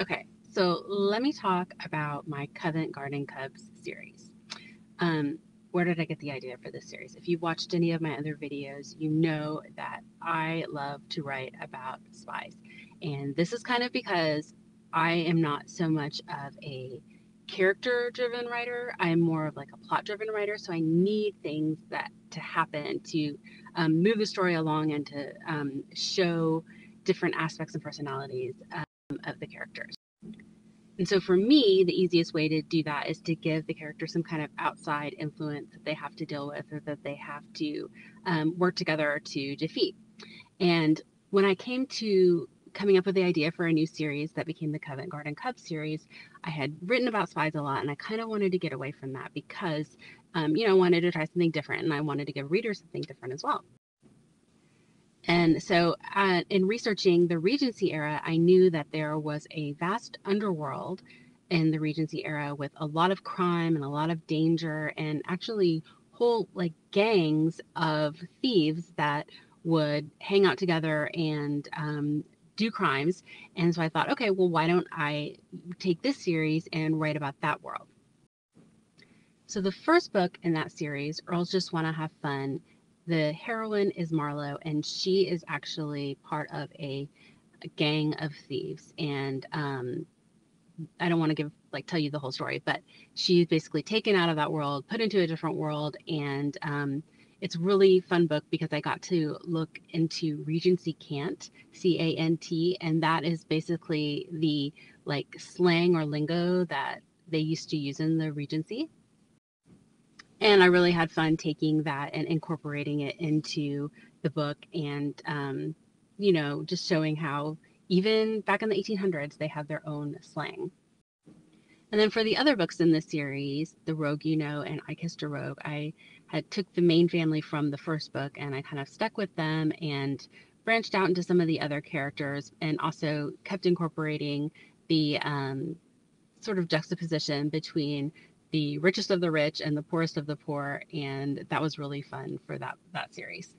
Okay, so let me talk about my Covent Garden Cubs series. Um, where did I get the idea for this series? If you've watched any of my other videos, you know that I love to write about spies. And this is kind of because I am not so much of a character driven writer. I am more of like a plot driven writer. So I need things that to happen to um, move the story along and to um, show different aspects and personalities. Of the characters. And so for me, the easiest way to do that is to give the character some kind of outside influence that they have to deal with or that they have to um, work together to defeat. And when I came to coming up with the idea for a new series that became the Covent Garden Cubs series, I had written about spies a lot and I kind of wanted to get away from that because, um, you know, I wanted to try something different and I wanted to give readers something different as well. And so, uh, in researching the Regency era, I knew that there was a vast underworld in the Regency era with a lot of crime and a lot of danger, and actually whole like gangs of thieves that would hang out together and um, do crimes. And so I thought, okay, well, why don't I take this series and write about that world? So the first book in that series, Earls Just Want to Have Fun, the heroine is Marlowe, and she is actually part of a, a gang of thieves. And um, I don't want to give like tell you the whole story, but she's basically taken out of that world, put into a different world, and um, it's really fun book because I got to look into Regency Cant, C A N T, and that is basically the like slang or lingo that they used to use in the Regency and I really had fun taking that and incorporating it into the book and um, you know just showing how even back in the 1800s they had their own slang. And then for the other books in the series, The Rogue You Know and I Kissed a Rogue, I had took the main family from the first book and I kind of stuck with them and branched out into some of the other characters and also kept incorporating the um, sort of juxtaposition between the richest of the rich and the poorest of the poor and that was really fun for that that series